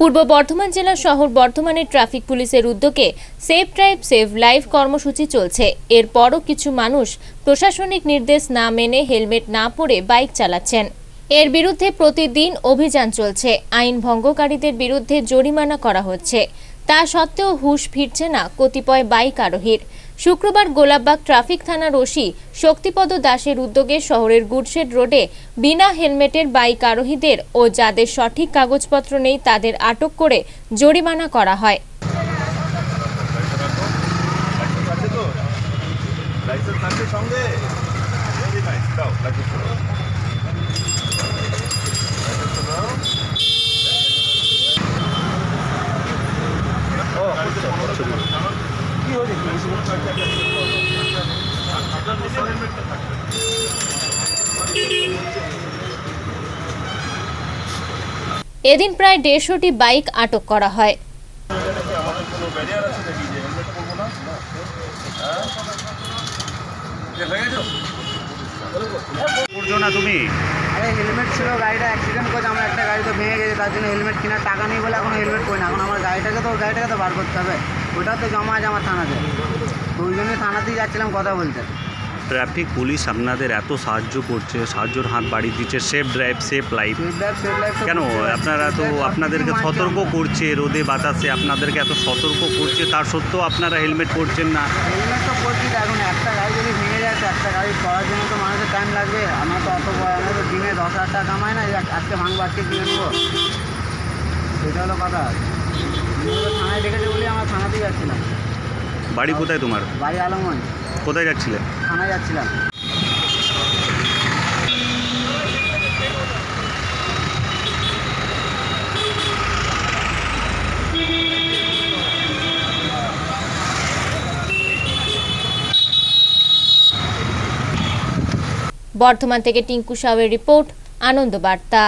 পূর্ব বর্ধমান জেলার শহর বর্ধমানের ট্রাফিক পুলিশের উদ্যোগে সেফ ড্রাইভ সেভ লাইফ কর্মসূচি চলছে। এরপরও কিছু মানুষ প্রশাসনিক নির্দেশ না মেনে হেলমেট না পরে বাইক চালাচ্ছেন। এর বিরুদ্ধে প্রতিদিন অভিযান চলছে। আইন ভঙ্গকারীদের বিরুদ্ধে জরিমানা করা হচ্ছে। তা সত্ত্বেও হুশ ফিরছে না কতিপয় বাইক আরোহীর। শুক্রবার গোলাপবাগ ট্রাফিক থানার ওসি শক্তিপদ দাসের উদ্যোগে শহরের গুডশেড রোডে বিনা হেলমেটের বাইক আরোহীদের ও যাদের সঠিক কাগজপত্র নেই তাদের আটক করে জরিমানা করা হয়। এদিন প্রায় দেড়শোটি বাইক আটক করা হয়। হেলমেট তুমি? আরে ছিল গাড়িটা অ্যাক্সিডেন্ট করেছে আমার একটা গাড়ি তো ভেঙে গেছে তার জন্য হেলমেট কেনার টাকা নেই বলে এখন হেলমেট করি না। এখন আমার গাড়িটাকে তো গাড়িটাকে তো বার করতে হবে। ওটা তো জমা আছে আমার থানাতে। তো ওই জন্যই থানাতেই যাচ্ছিলাম কথা বলতে। ট্রাফিক পুলিশ আপনাদের এত সাহায্য করছে সাহায্যর হাত বাড়িয়ে দিচ্ছে সেফ ড্রাইভ সেফ লাইফ। কেন? আপনারা তো আপনাদেরকে সতর্ক করছে রোদে বাতাসে আপনাদেরকে এত সতর্ক করছে তার সত্ত্বেও আপনারা হেলমেট পরছেন না। হেলমেট তো করছি তো এখন একটা গাড়ি যদি ভেঙে যাচ্ছে একটা গাড়ি করার জন্য তো মানুষের টাইম লাগবে। আমার তো অত আমরা তো দিনে দশ হাজার টাকা কামাই না আজকে ভাঙবো আজকে কিনে নেব। সেটা হলো কথা। থানায় ডেকেছে বলে আমরা থানাতেই যাচ্ছিলাম। বাড়ি কোথায় তোমার? বাড়ি আলমগঞ্জ। কোথায় যাচ্ছিলে? থানায় যাচ্ছিলাম। বর্ধমান থেকে টিঙ্কু সাউয়ের রিপোর্ট আনন্দ বার্তা।